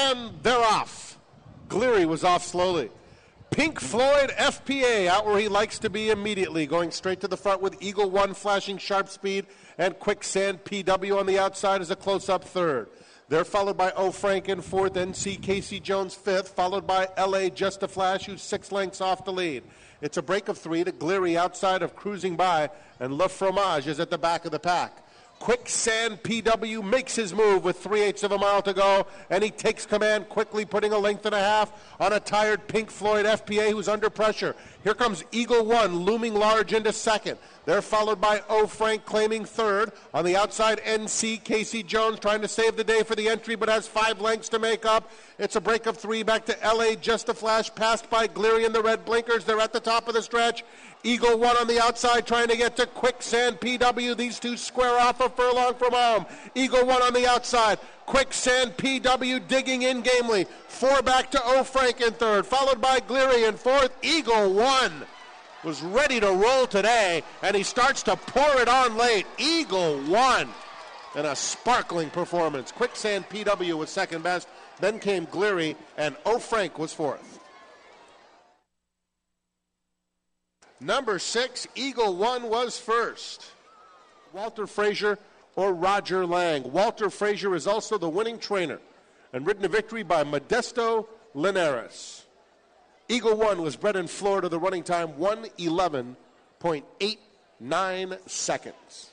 And they're off. Gleiry was off slowly. Pink Floyd FPA out where he likes to be immediately, going straight to the front with Eagle One flashing sharp speed and Quicksand PW on the outside as a close up third. They're followed by Ofrank in fourth, NC Casey Jones fifth, followed by LA Jest a Flash, who's six lengths off the lead. It's a break of three to Gleiry outside of cruising by, and Le Fromage is at the back of the pack. Quicksand PW makes his move with three eighths of a mile to go, and he takes command quickly, putting a length and a half on a tired Pink Floyd FPA who's under pressure. Here comes Eagle One looming large into second. They're followed by Ofrank claiming third. On the outside, NC Casey Jones trying to save the day for the entry, but has five lengths to make up. It's a break of three back to LA. Just a flash passed by Gleiry and the red blinkers. They're at the top of the stretch. Eagle one on the outside trying to get to Quicksand PW. These two square off furlong from home. Eagle one on the outside. Quicksand PW digging in gamely. Four back to Ofrank in third, followed by Gleiry in fourth. Eagle one was ready to roll today, and he starts to pour it on late. Eagle one. And a sparkling performance. Quicksand PW was second best. Then came Gleiry, and Ofrank was fourth. Number six, Eagle One was first. Walter Frazier or Roger Lang. Walter Frazier is also the winning trainer and ridden a victory by Modesto Linares. Eagle One was bred in Florida, the running time 111.89 seconds.